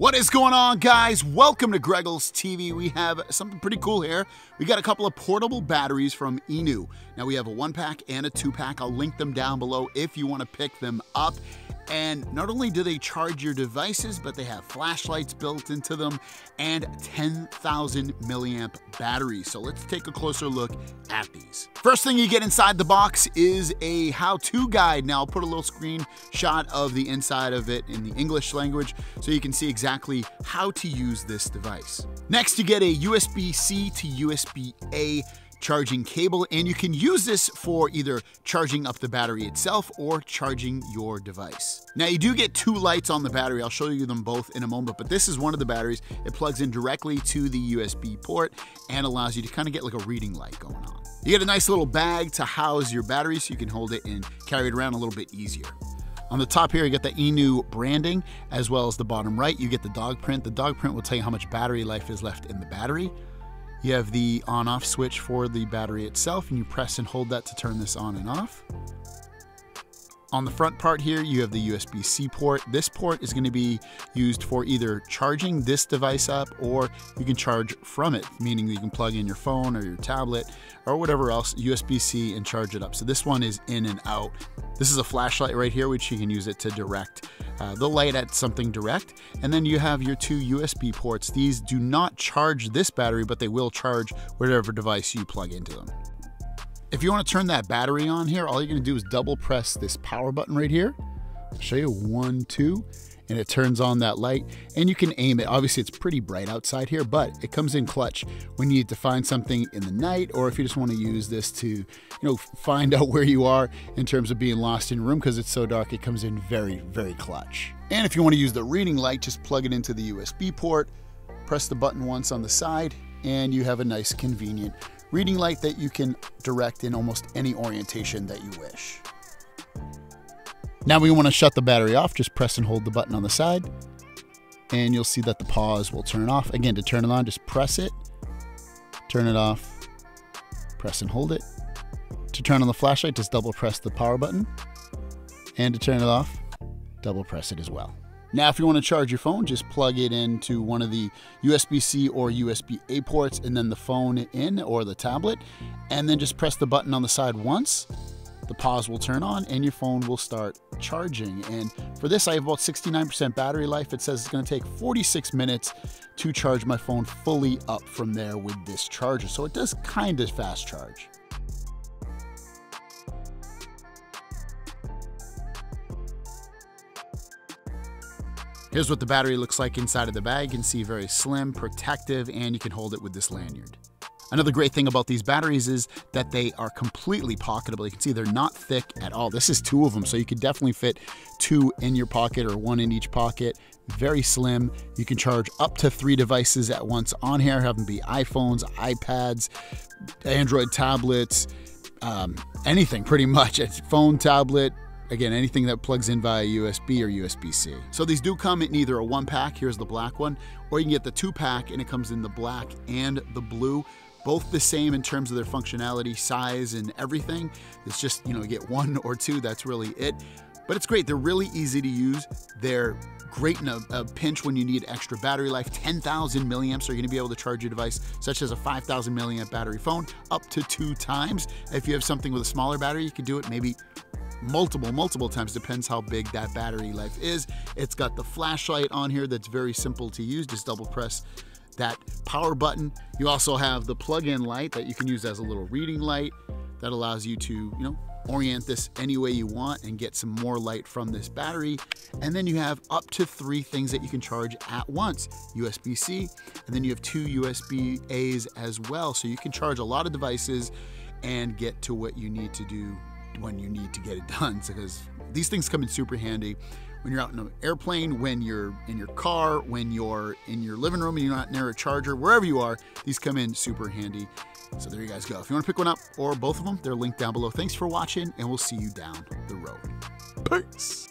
What is going on, guys? Welcome to Greggles TV. We have something pretty cool here. We got a couple of portable batteries from INIU. Now, we have a one pack and a two pack. I'll link them down below if you want to pick them up. And not only do they charge your devices, but they have flashlights built into them and 10,000 milliamp batteries. So let's take a closer look at these. First thing you get inside the box is a how-to guide. Now I'll put a little screenshot of the inside of it in the English language so you can see exactly how to use this device. Next, you get a USB-C to USB-A charging cable, and you can use this for either charging up the battery itself or charging your device. Now you do get two lights on the battery. I'll show you them both in a moment, but this is one of the batteries. It plugs in directly to the USB port and allows you to kind of get like a reading light going on. You get a nice little bag to house your battery so you can hold it and carry it around a little bit easier. On the top here, you get the INIU branding, as well as the bottom right, you get the dog print. The dog print will tell you how much battery life is left in the battery. You have the on off switch for the battery itself, and you press and hold that to turn this on and off. On the front part here, you have the USB-C port. This port is going to be used for either charging this device up or you can charge from it, meaning you can plug in your phone or your tablet or whatever else, USB-C and charge it up. So this one is in and out. This is a flashlight right here, which you can use it to direct uh, the light at something direct. And then you have your two USB ports. These do not charge this battery, but they will charge whatever device you plug into them. If you want to turn that battery on here, all you're to do is double press this power button right here. I'll show you one, two, and it turns on that light and you can aim it. Obviously it's pretty bright outside here, but it comes in clutch when you need to find something in the night or if you just want to use this to, you know, find out where you are in terms of being lost in a room because it's so dark, it comes in very, very clutch. And if you want to use the reading light, just plug it into the USB port, press the button once on the side, and you have a nice convenient reading light that you can direct in almost any orientation that you wish. Now we want to shut the battery off, just press and hold the button on the side and you'll see that the pause will turn off. Again, to turn it on, just press it, turn it off, press and hold it. To turn on the flashlight, just double press the power button. And to turn it off, double press it as well. Now, if you want to charge your phone, just plug it into one of the USB-C or USB-A ports and then the phone in or the tablet, and then just press the button on the side once. The pause will turn on and your phone will start charging. And for this, I have about 69% battery life. It says it's going to take 46 minutes to charge my phone fully up from there with this charger. So it does kind of fast charge. Here's what the battery looks like inside of the bag. You can see very slim, protective, and you can hold it with this lanyard. Another great thing about these batteries is that they are completely pocketable. You can see they're not thick at all. This is two of them, so you could definitely fit two in your pocket or one in each pocket. Very slim. You can charge up to three devices at once on here, have them be iPhones, iPads, Android tablets, um, anything pretty much. It's phone, tablet, Again, anything that plugs in via USB or USB-C. So these do come in either a one pack, here's the black one, or you can get the two pack and it comes in the black and the blue. Both the same in terms of their functionality, size, and everything. It's just, you know, you get one or two, that's really it. But it's great. They're really easy to use. They're great in a, a, pinch when you need extra battery life. 10,000 milliamps, so you're gonna be able to charge your device, such as a 5,000 milliamp battery phone, up to two times. If you have something with a smaller battery, you can do it maybe multiple, multiple times, depends how big that battery life is. It's got the flashlight on here that's very simple to use. Just double press that power button. You also have the plug-in light that you can use as a little reading light that allows you to, you know, orient this any way you want and get some more light from this battery. And then you have up to three things that you can charge at once, USB-C, and then you have two USB-As as well. So you can charge a lot of devices and get to what you need to do when you need to get it done because these things come in super handy when you're out in an airplane, when you're in your car, when you're in your living room and you're not near a charger, wherever you are, these come in super handy. So there you guys go. If you want to pick one up or both of them, they're linked down below. Thanks for watching, and we'll see you down the road. Peace.